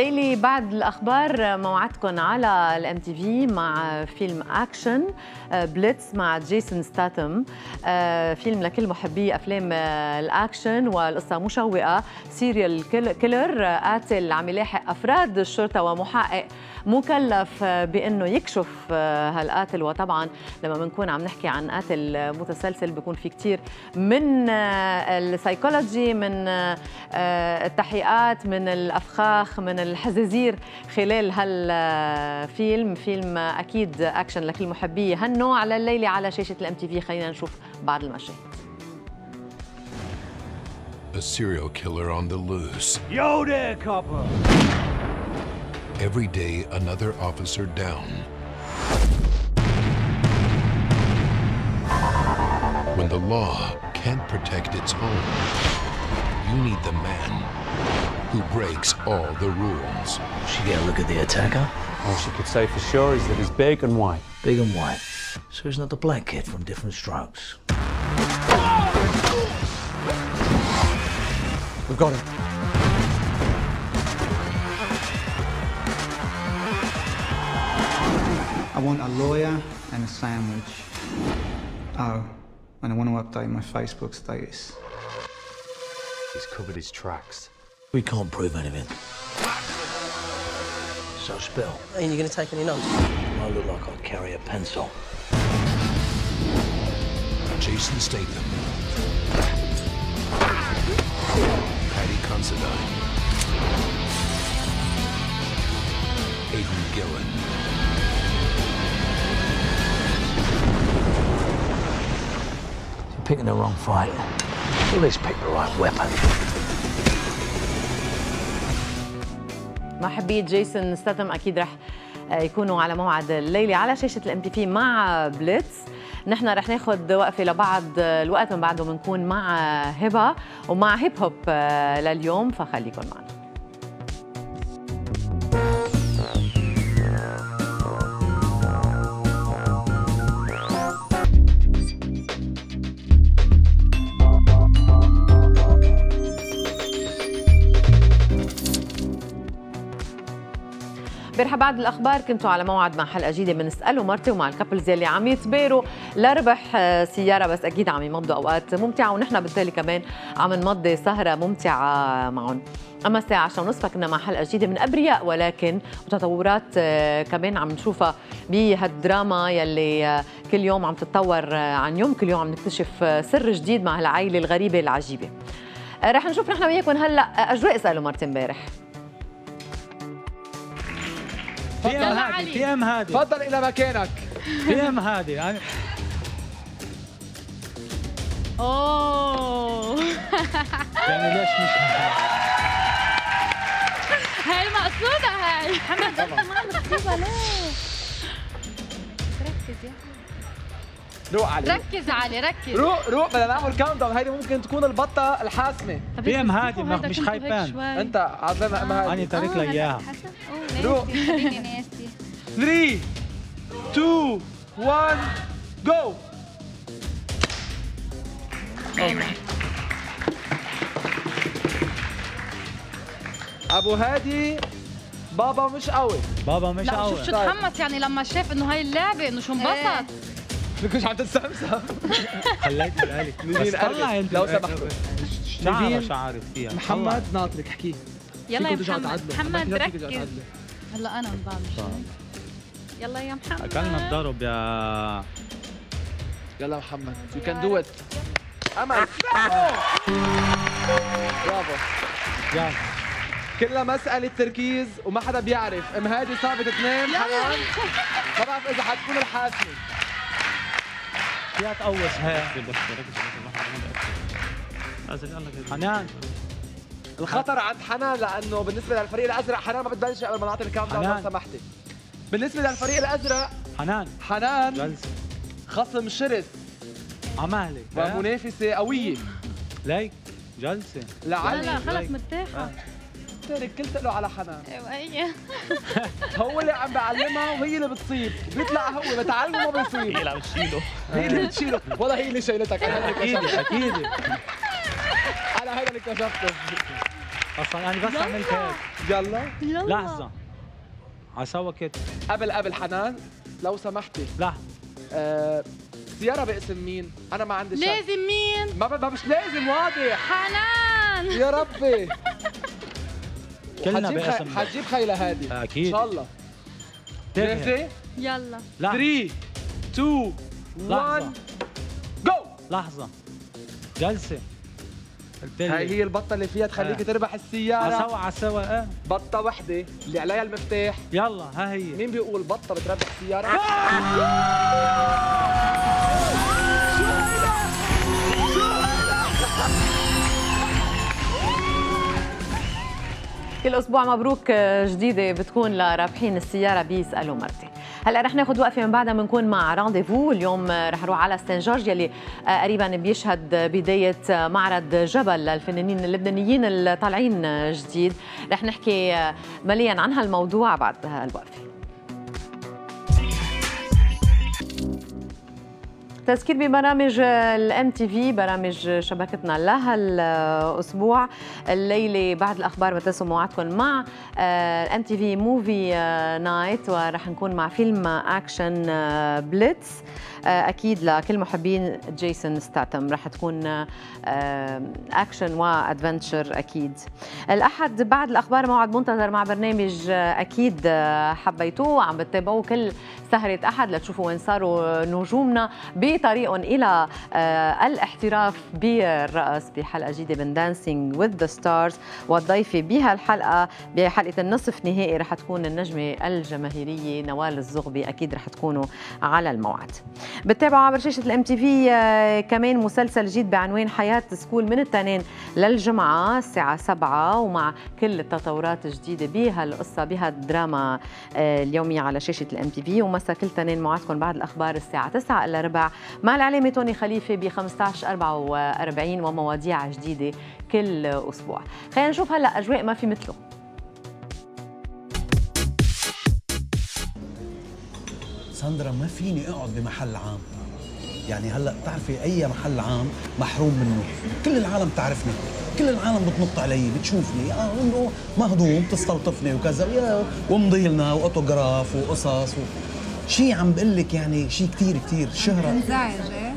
الليلة بعد الأخبار موعدكم على ال MTV مع فيلم action Blitz مع جيسون ستاتم فيلم لكل محبي أفلام الأكشن والقصة مشوقة. serial killer قاتل عم يلاحق أفراد الشرطة ومحقق مكلف بأنه يكشف هالقاتل. وطبعا لما بنكون عم نحكي عن قاتل متسلسل بيكون في كثير من السايكولوجي من التحقيقات من الأفخاخ من الحزازير خلال هالفيلم فيلم أكيد اكشن لكل محبي هالنوع لليله على شاشه ال MTV خلينا نشوف بعض المشاهد A serial killer on the loose. Yo there, copper! Every day, another officer down. When the law can't protect its own, you need the man who breaks all the rules. She get a look at the attacker? All she could say for sure is that he's big and white. Big and white. So he's not the black kid from Different Strokes. We've got him. I want a lawyer and a sandwich. Oh, and I want to update my Facebook status. He's covered his tracks. We can't prove anything. So spill. Ain't you gonna take any notes? I look like I'd carry a pencil. Jason Statham. Patty Considine. Aidan Gillen. You're picking the wrong fight. At least pick the right weapon. محبي جيسون ستاتم أكيد رح يكونوا على موعد الليلة على شاشة ال MTV مع Blitz. نحن رح ناخذ وقفة لبعض الوقت من بعده بنكون مع هبه ومع hip hop لليوم فخليكم معنا. امبارح بعد الأخبار. كنتوا على موعد مع حلقة جديدة من اسألوا مرتي ومع الكابلز يلي عم يتباروا لربح سيارة بس أكيد عم يمضوا أوقات ممتعة. ونحن بالتالي كمان عم نمضي سهرة ممتعة معهم. أما الساعة 10 ونصف كنا مع حلقة جديدة من أبرياء ولكن وتطورات كمان عم نشوفها بهالدراما يلي كل يوم عم تتطور عن يوم. كل يوم عم نكتشف سر جديد مع هالعائله الغريبة العجيبة. رح نشوف نحن وياكم هلأ. أجواء اسألوا مرتي امبارح. في ام هادي في ام هادي تفضل إلى مكانك. في ام هادي أنا- أوه. يعني ليش مش هاي المقصودة هاي. محمد انت ما عم تصيبها ليه؟ ركز يا روق علي ركز علي ركز. روق روق بدنا نعمل countdown هيدي ممكن تكون البطة الحاسمة. هيك إم هادي مش خايفان. أنت عظمها ام أنا هادي. تارك آه، لك اياها روق. ناسي، خليني ناسي 3 2 1 جو أبو هادي بابا مش قوي. بابا مش لا قوي. شوف شو تحمس يعني لما شاف إنه هاي اللعبة إنه شو انبسط. بكونش عم بالك بس نيفين طلع أنت. لو سمحتوا. شعرة نيفين، شعرت فيها. محمد ناطرك احكي. يلا يا محمد. محمد ركز. هلا أنا مبالغ يلا يا محمد. أكلنا الضرب يا يلا محمد. you can do it أمل. برافو. برافو يلا كلها مسألة تركيز وما حدا بيعرف. ام هادي صابت اثنين. حنان ما بعرف إذا حتكون الحاسمة. فيها تقوس هيك حنان. الخطر عند حنان لأنه بالنسبة للفريق الأزرق حنان ما بتبلش قبل ما نعطي ال countdown لو. سمحتي. بالنسبة للفريق الأزرق حنان. حنان جلسة خصم شرس. عمالك ومنافسة قوية. ليك. جلسة. لا لا لعلي خلص مرتاحة تارك كل تقله على حنان أيوه هو اللي عم بعلمها وهي اللي بتصيب. بيطلع هو بتعلمه ما بيصيب. هي اللي عم تشيله. هي اللي بتشيله. ولا هي اللي شايلتك أنا هيك أكيد أكيد. أنا هيدا اللي اكتشفته أصلا أنا بس عملت هيك. يلا. يلا. لحظة. عسوا كده. قبل قبل حنان لو سمحتي. لحظة. آه السيارة باسم مين؟ أنا ما عندي شك. لازم مين؟ ما ما مش لازم واضح. حنان. يا ربي. كلنا باسم. حتجيب خيلة هادي. أكيد. إن شاء الله. جاهزة؟ يلا. لحظة. 3 2 1 لحظة. جو لحظة. جلسة. هاي هي البطة اللي فيها تخليك آه. تربح السيارة. عسوا عسوا إيه بطة وحدة. اللي عليها المفتاح. يلا ها هي. مين بيقول بطة بتربح سيارة؟ كل أسبوع مبروك جديدة بتكون لرابحين السيارة بيسالوا مرتي هلأ رح ناخذ وقفة من بعدها بنكون مع rendez-vous اليوم رح نروح على سان جورج يلي قريبا بيشهد بداية معرض جبل للفنانين اللبنانيين الطالعين جديد. رح نحكي مليا عن هالموضوع بعد هالوقفة. تذكير ببرامج ال MTV برامج شبكتنا لهالاسبوع الليلة بعد الأخبار بتسوا موعدكم مع ال MTV movie night ورح نكون مع فيلم action Blitz أكيد لكل محبين جيسون ستاتم. رح تكون action و adventure أكيد. الأحد بعد الأخبار موعد منتظر مع برنامج أكيد حبيتوه عم بتتابعوه كل سهرة أحد لتشوفوا وين صاروا نجومنا بطريقهم إلى الاحتراف بالرقص بحلقة جديدة من Dancing with the Stars والضيفة بهالحلقة بحلقة النصف نهائي رح تكون النجمة الجماهيرية نوال الزغبي. أكيد رح تكونوا على الموعد. بتتابعوا عبر شاشة ال MTV كمان مسلسل جديد بعنوان حياة school من التنين للجمعة الساعة 7 ومع كل التطورات الجديدة بهالقصه بهالدراما اليومية على شاشة ال MTV ومسا كل تنين موعدكم بعد الأخبار الساعة 9 الا ربع. مع الإعلامي توني خليفة ب 15 44 ومواضيع جديدة كل أسبوع. خلينا نشوف هلأ أجواء ما في مثله. ساندرا ما فيني أقعد بمحل عام. يعني هلأ بتعرفي أي محل عام محروم منه. كل العالم تعرفني كل العالم بتنط علي بتشوفني. آه إنه مهضوم تستلطفني وكذا. يا ومضي لنا وأوتوغراف وقصص و... شيء عم بقول لك يعني شيء كثير كثير شهرة. منزعج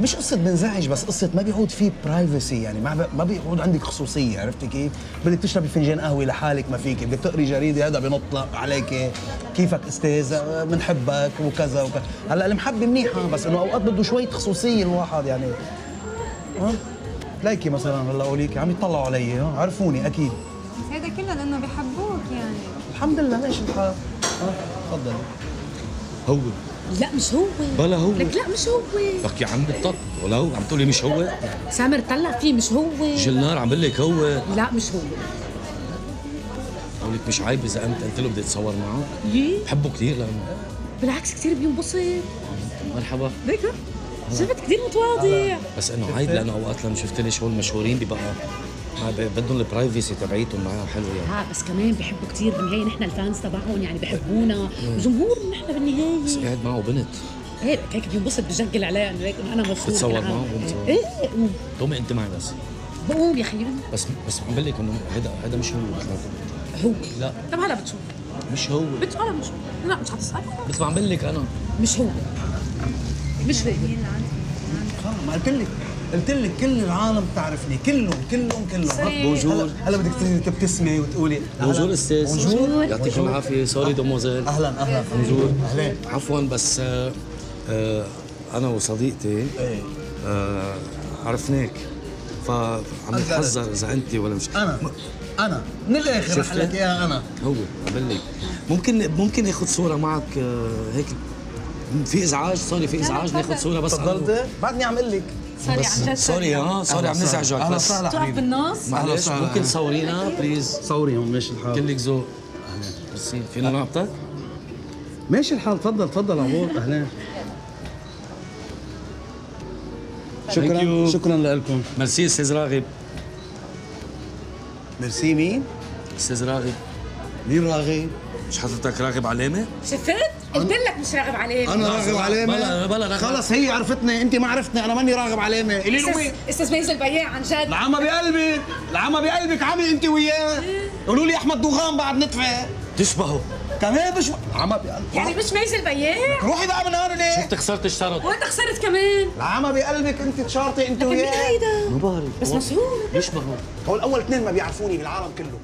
مش قصة بنزعج بس قصة ما بيعود في برايفسي يعني ما ما بيعود عندك خصوصية عرفتي كيف؟ بدك تشربي فنجان قهوة لحالك ما فيك، بدك تقري جريدة هذا بنط عليك كيفك أستاذ بنحبك وكذا وكذا، هلأ المحبة منيحة بس إنه أوقات بده شوية خصوصية الواحد يعني. ها؟ ليكي مثلا هلأ أوليكي عم يطلعوا علي ها عرفوني أكيد. بس هذا كله لأنه بحبوك يعني. الحمد لله ماشي الحال. ها تفضل هو لا مش هو. بلا هو. لك لا مش هو. لك يا عم بالطب ولا هو. عم تقولي مش هو. سامر طلع فيه مش هو. جلنار عم بقول لك هو. لا مش هو. لك مش عيب إذا أنت قلت له بدي أتصور معه. يي بحبه كثير لأنه. بالعكس كثير بينبسط. مرحبا. ليك شفت؟ كثير متواضع. بس إنه عيب لأنه أوقات لما شفت لي شغل مشهورين بيبقى ما ب- بدهم البرايفسي تبعيتهم معاه حلو يعني. ها بس كمان بحبوا كثير بالنهاية نحن الفانز تبعهم يعني بحبونا وجمهور نحن بس بالنهايه قاعد معه بنت. هيك هيك بينبسط بجقل عليه إنه هيك إنه أنا بتتصور بالعالم. معه. إيه. قوم قومي أنت معي بس. بقوم يا خيي بس بس عم بقول لك إنه هذا هذا مش هو. مثل ما قلت. هو؟ لا. طب هلا بتشوف. مش هو. بتقول مش لا مش حتسال ما عم بقول لك أنا. مش هو. مش هو. ما قلت لك. قلت لك كل العالم بتعرفني كلهم كلهم كلهم. بونجور. هلا بدك تبتسمي وتقولي. bonjour أستاذ. bonjour. يعطيكم العافية. sorry demoiselle أهلا أهلا. bonjour. اهلين عفوا بس آه آه أنا وصديقتي إيه. آه عرفناك. فعم نتحذر إذا أنت ولا مش. أنا. أنا. من الآخر رح؟ لك اياها أنا. هو قبل لك ممكن ممكن آخذ صورة معك آه هيك. في إزعاج؟ sorry في إزعاج ناخذ صورة بس. تفضلت. بعدني عم أقول لك. sorry بس عن جد sorry ها sorry عم نزعجك أهلا بس وسهلا بالنص؟ معلش. وسهلا. ممكن تصورينا please صوريهم ماشي الحال. كلك ذوق. ميرسي فينا نعطيك ماشي الحال تفضل تفضل عبود اهلين شكرا. شكرا لكم. ميرسي أستاذ راغب. ميرسي مين؟ أستاذ راغب. مين راغب؟ مش حضرتك راغب علامة؟ شفت؟ قلت لك مش راغب عليه أنا راغب علامه بلا بلا راغب. خلص هي عرفتني انت ما عرفتني أنا ماني راغب علامه قولي له مين أستاذ ميز البياع عن جد. العمى بقلبك العمى بقلبك عمي انت وياه. قولوا لي أحمد دوغان بعد نتفه تشبهه. كمان بشو عمى بقلبك يعني مش ميز البياع روحي بقى من هون ليه؟ شفت خسرت الشرط. وأنت خسرت كمان. العمى بقلبك أنت تشارطي أنت لكن مين وياه. هيدا؟ ما بعرف بس مسؤول بيشبهه هو الأول اثنين ما بيعرفوني بالعالم كله.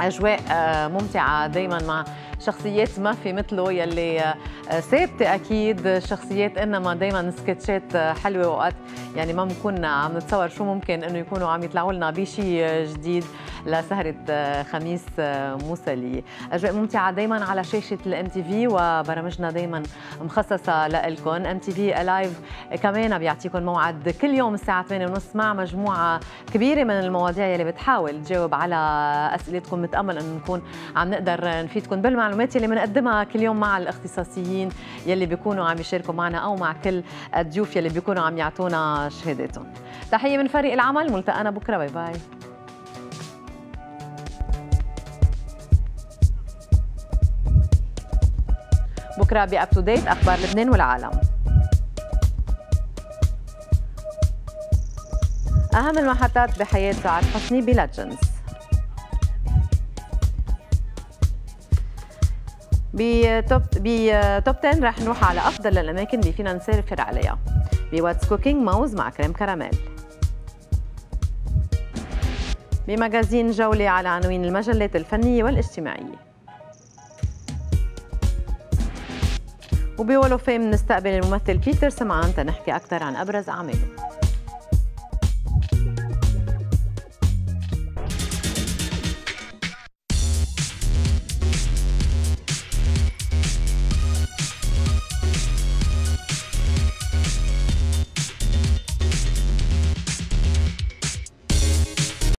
أجواء آه، ممتعة دائما مع شخصيات ما في مثله يلي آه، ثابتة أكيد. شخصيات إنما دائما سكتشات آه، حلوة وقت. يعني ما بنكون عم نتصور شو ممكن إنه يكونوا عم يطلعوا لنا بشيء جديد لسهرة آه، خميس آه، مسليه أجواء ممتعة دائما على شاشة ال MTV وبرامجنا دائما مخصصة لكم MTV Live كمان بيعطيكم موعد كل يوم الساعة 8:30 مع مجموعة كبيرة من المواضيع يلي بتحاول تجاوب على اسئلتكم متأمل إنه نكون عم نقدر نفيدكم بالمعلومات. يلي بنقدمها كل يوم مع الاختصاصيين يلي بيكونوا عم يشاركوا معنا أو مع كل الضيوف يلي بيكونوا عم يعطونا شهاداتهم. تحية من فريق العمل ملتقانا بكرة. bye bye. بكرة ب up to date أخبار لبنان والعالم. أهم المحطات بحياة سعاد حسني ب Legends ب Top ب Top 10 رح نروح على أفضل الأماكن اللي فينا نسافر عليها ب What's Cooking mousse مع crème caramel. ب Magazine جولة على عناوين المجلات الفنية والاجتماعية. وب Wall of Fame نستقبل الممثل بيتر سمعان تنحكي أكثر عن أبرز أعماله.